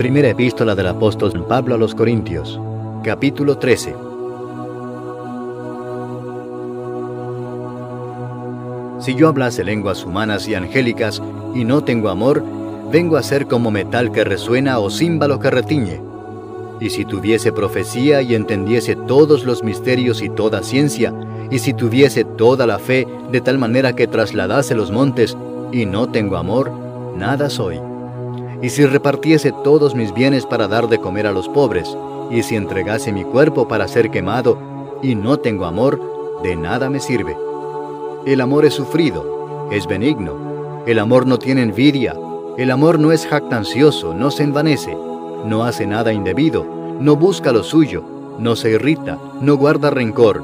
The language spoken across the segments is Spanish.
Primera epístola del apóstol Pablo a los Corintios, capítulo 13. Si yo hablase lenguas humanas y angélicas y no tengo amor, vengo a ser como metal que resuena o címbalo que retiñe. Y si tuviese profecía y entendiese todos los misterios y toda ciencia, y si tuviese toda la fe de tal manera que trasladase los montes, y no tengo amor, nada soy. Y si repartiese todos mis bienes para dar de comer a los pobres, y si entregase mi cuerpo para ser quemado, y no tengo amor, de nada me sirve. El amor es sufrido, es benigno, el amor no tiene envidia, el amor no es jactancioso, no se envanece, no hace nada indebido, no busca lo suyo, no se irrita, no guarda rencor,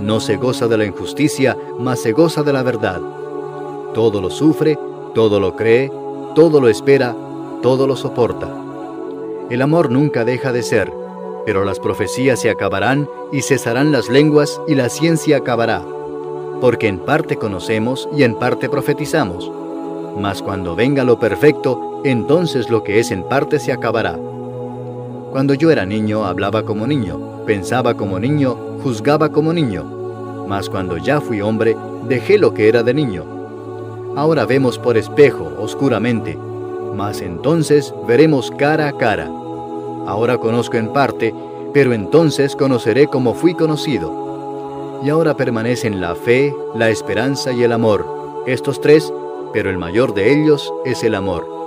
no se goza de la injusticia, mas se goza de la verdad. Todo lo sufre, todo lo cree, todo lo espera, todo lo soporta. El amor nunca deja de ser, pero las profecías se acabarán y cesarán las lenguas y la ciencia acabará. Porque en parte conocemos y en parte profetizamos. Mas cuando venga lo perfecto, entonces lo que es en parte se acabará. Cuando yo era niño hablaba como niño, pensaba como niño, juzgaba como niño. Mas cuando ya fui hombre, dejé lo que era de niño. Ahora vemos por espejo, oscuramente, mas entonces veremos cara a cara. Ahora conozco en parte, pero entonces conoceré como fui conocido. Y ahora permanecen la fe, la esperanza y el amor, estos tres, pero el mayor de ellos es el amor.